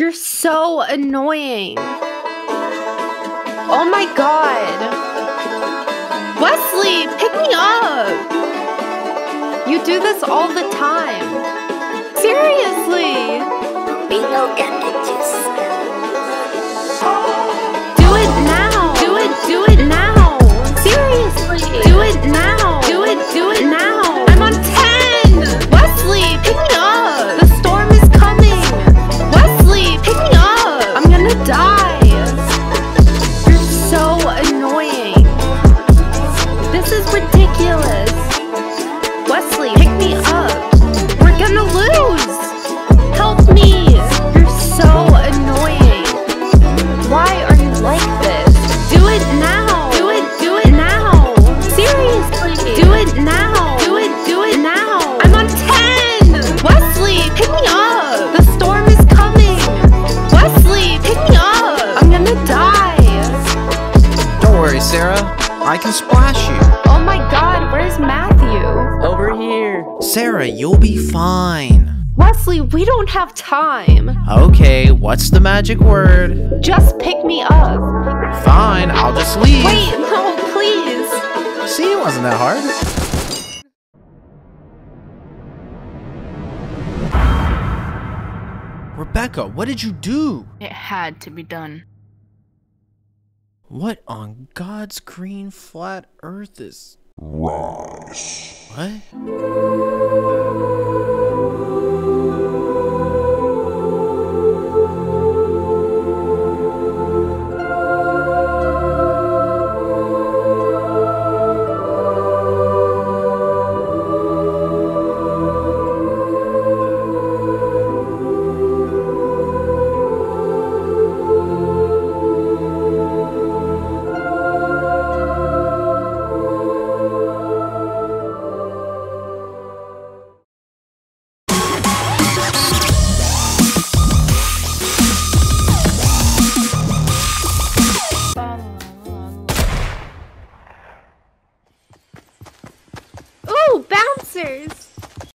You're so annoying. Oh my god. Wesley, pick me up. You do this all the time. I can splash you. Oh my god, where's Matthew? Over here. Sarah, you'll be fine. Wesley, we don't have time. Okay, what's the magic word? Just pick me up. Fine, I'll just leave. Wait, no, please. See, it wasn't that hard. Rebecca, what did you do? It had to be done. What on God's green flat earth is. Rise. What? bouncers.